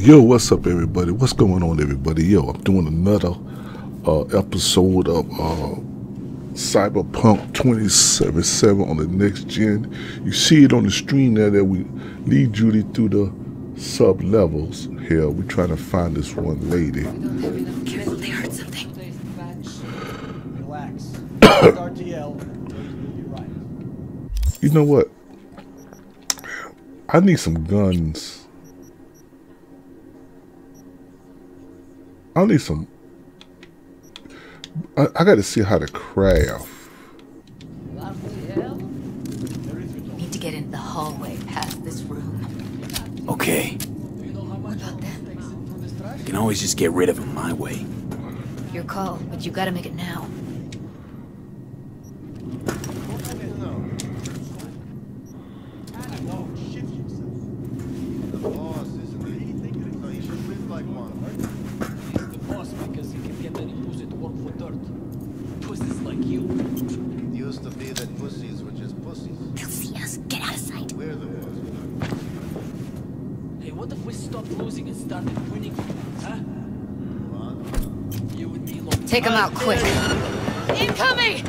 Yo, what's up, everybody? What's going on, everybody? Yo, I'm doing another uh, episode of uh, Cyberpunk 2077 on the next gen. You see it on the screen there that we lead Judy through the sub levels. Here, we're trying to find this one lady. They heard something. You know what? I need some guns. I need some. I, I got to see how to craft. Need to get into the hallway past this room. Okay, What about them? I can always just get rid of him my way. Your call, but you gotta make it now. He's the boss because he can get any pussy to work for dirt. Pussies like you. Used to be that pussies were just pussies. They'll see us. Get out of sight. We're the ones. Hey, what if we stopped losing and started winning? Huh? You and me. Take them out quick. Incoming!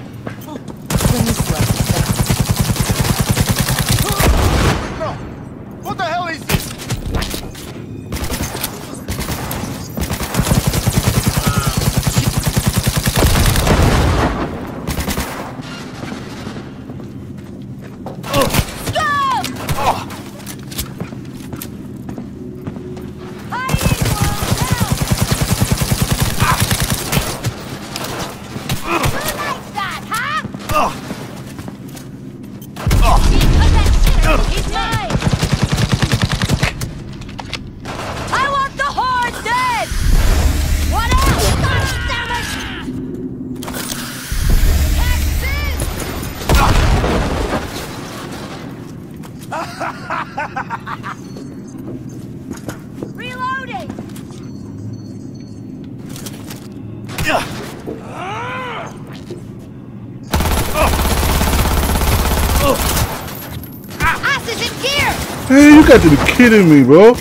Reloading! Is in gear! Hey, you got to be kidding me, bro.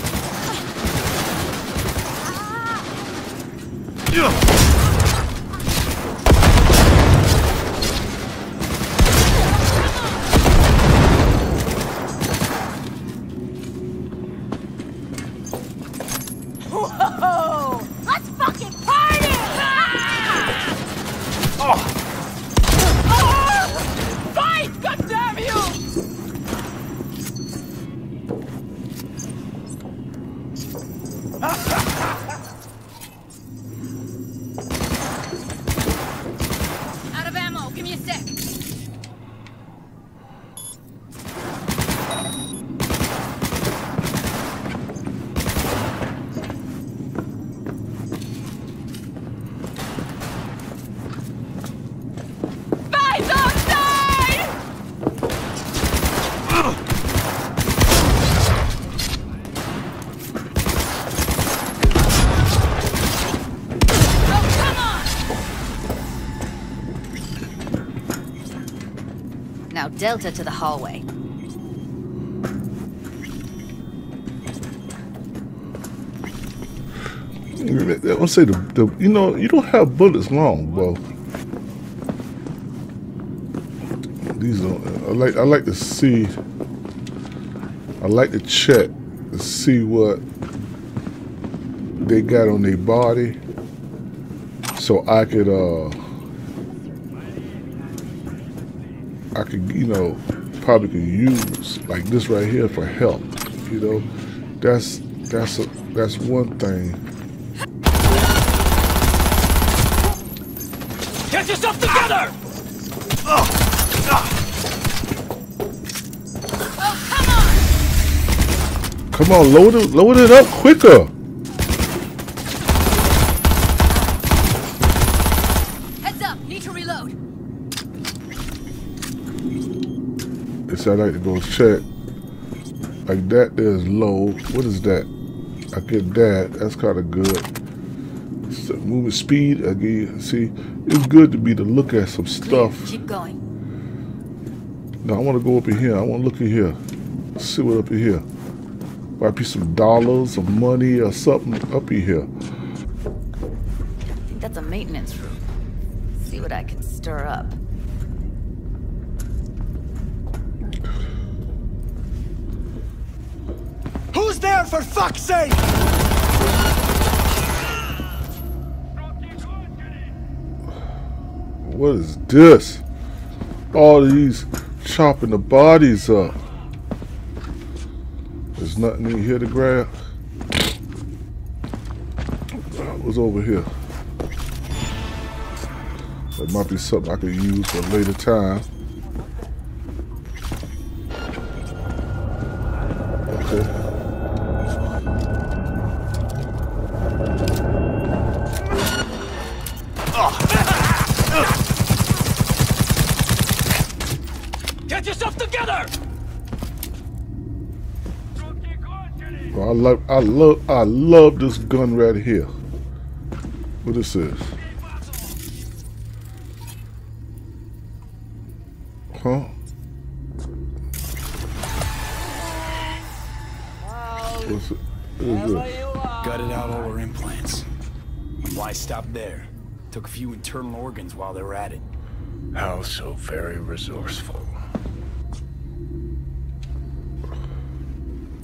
Give me a sec. Now Delta to the hallway. I say the, the you know you don't have bullets long, bro. These are I like I like to see. I like to check to see what they got on their body, so I could uh I could you know probably could use like this right here for help. You know, that's that's a, that's one thing. Get yourself together! Oh, come on! Come on, load it, load it up quicker. Heads up! Need to reload. It's I like to go check. Like that there's low. What is that? I get that. That's kind of good. So movement speed again. See, it's good to be to look at some stuff. Keep going. Now I want to go up in here. I want to look in here. See what up in here. Might be some dollars or money or something up in here. I think that's a maintenance room. See what I can stir up. There for fuck's sake? What is this? All these chopping the bodies up. There's nothing in here to grab. What's over here? That might be something I could use for later time. Well, I love, I love, I love this gun right here. What this is? Huh? What's it? What is this? Gutted out all her implants. Why stop there? Took a few internal organs while they were at it. How so very resourceful.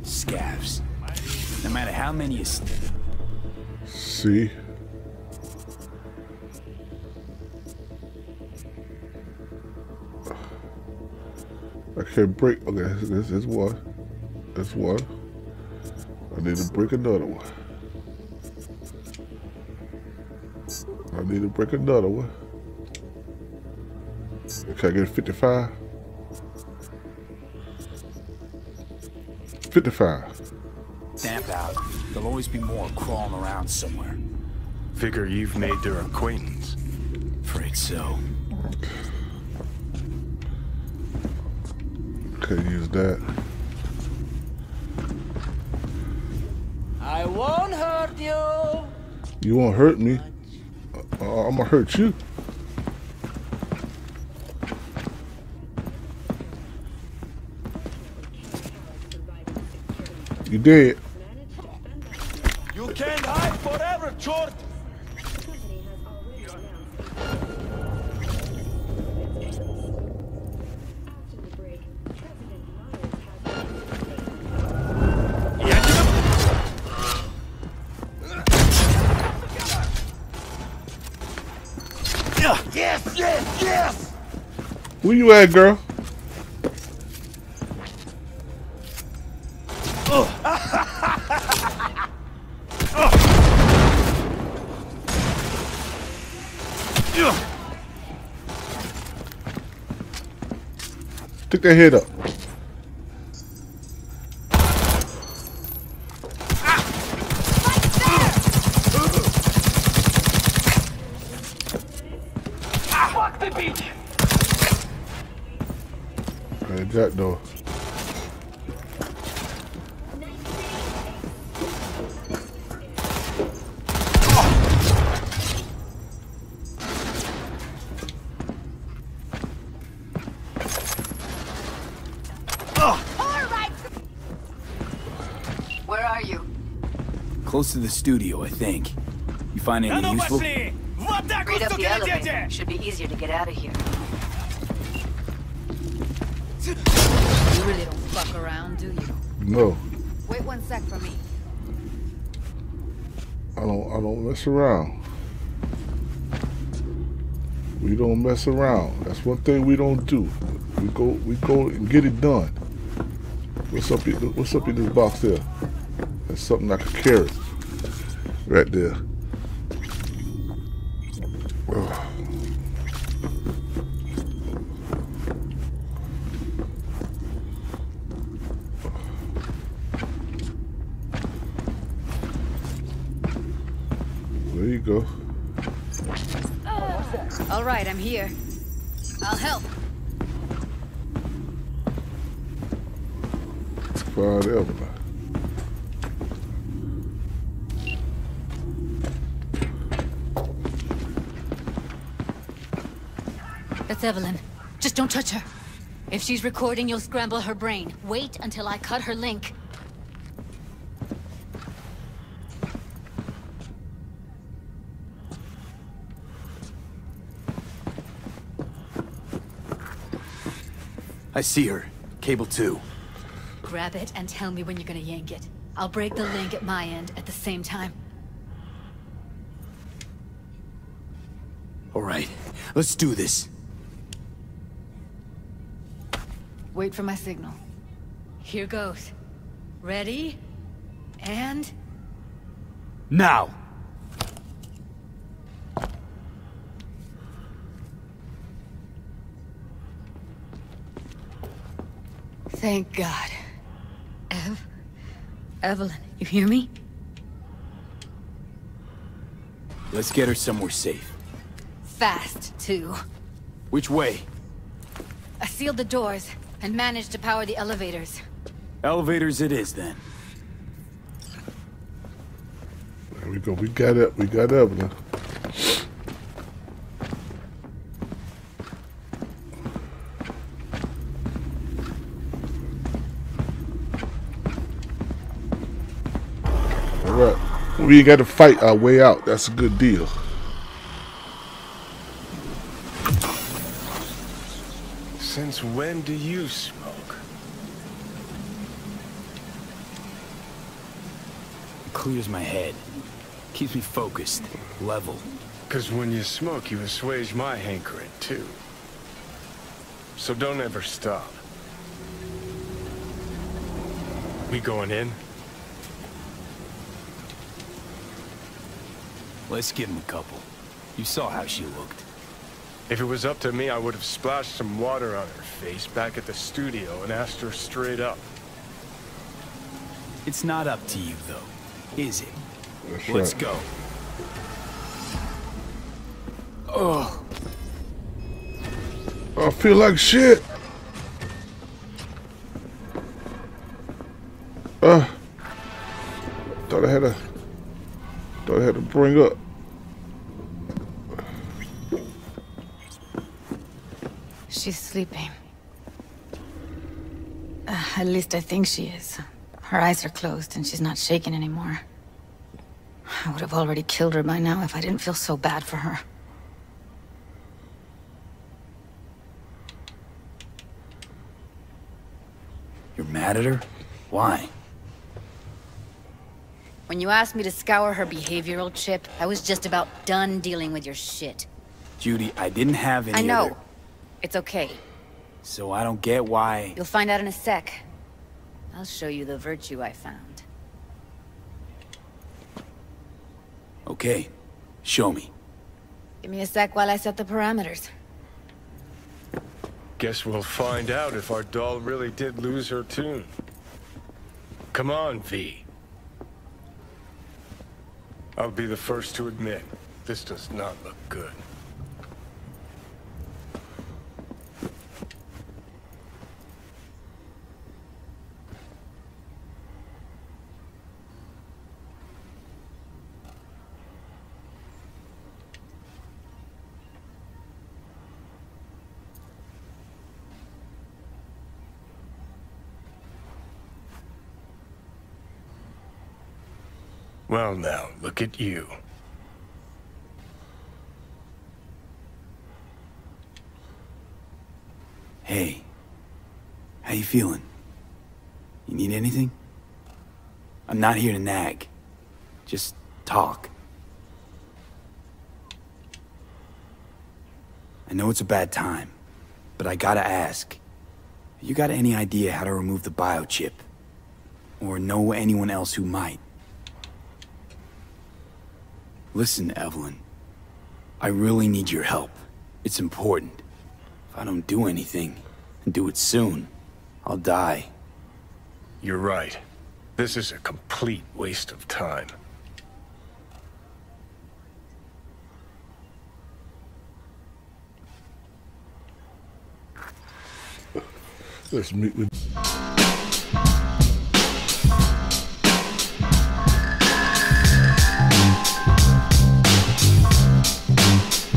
Scavs. No matter how many you See? I can't break. Okay, this is one. That's one. I need to break another one. I need to break another one. Can I get 55? 55. Stamp out. There'll always be more crawling around somewhere. Figure you've made their acquaintance. Afraid so. Can't use that. I won't hurt you. You won't hurt me. Uh, I'm gonna hurt you. You dead. You can't hide forever, Yes, yes, yes! Where you at, girl? Stick that head up. Fuck the beach. Hey, Jack though. Close to the studio, I think. You find anything useful? Read up the elevator. Should be easier to get out of here. You really don't fuck around, do you? No, Wait one sec for me. I don't. I don't mess around. We don't mess around. That's one thing we don't do. We go. We go and get it done. What's up? in- What's up in this box there? That's something I could carry. Right there. Ugh. There you go. All right, I'm here. I'll help. Find Evelyn. Evelyn. Just don't touch her. If she's recording, you'll scramble her brain. Wait until I cut her link. I see her. Cable 2. Grab it and tell me when you're gonna yank it. I'll break the link at my end at the same time. All right, let's do this. Wait for my signal. Here goes. Ready? And... Now! Thank God. Ev? Evelyn, you hear me? Let's get her somewhere safe. Fast, too. Which way? I sealed the doors and managed to power the elevators. Elevators it is, then. There we go. We got it. We got Evelyn. All right. We got to fight our way out. That's a good deal. Since when do you smoke? It clears my head. Keeps me focused, level. Because when you smoke, you assuage my hankering, too. So don't ever stop. We going in? Let's give him a couple. You saw how she looked. If it was up to me, I would have splashed some water on her face back at the studio and asked her straight up. It's not up to you, though, is it? That's Let's right. go. Oh, I feel like shit. Uh, thought I had a, thought I had to bring up. She's sleeping. Uh, at least I think she is. Her eyes are closed and she's not shaking anymore. I would have already killed her by now if I didn't feel so bad for her. you're mad at her? Why? When you asked me to scour her behavioral chip, I was just about done dealing with your shit. Judy, I didn't have any I know. other- It's okay. So I don't get why... You'll find out in a sec. I'll show you the virtue I found. Okay, show me. Give me a sec while I set the parameters. Guess we'll find out if our doll really did lose her tune. Come on, V. I'll be the first to admit, this does not look good. Well now, look at you. Hey, how you feeling? You need anything? I'm not here to nag. Just talk. I know it's a bad time, but I gotta ask. You got any idea how to remove the biochip? Or know anyone else who might? Listen, Evelyn. I really need your help. It's important. If I don't do anything, and do it soon, I'll die. You're right. This is a complete waste of time. Let's meet with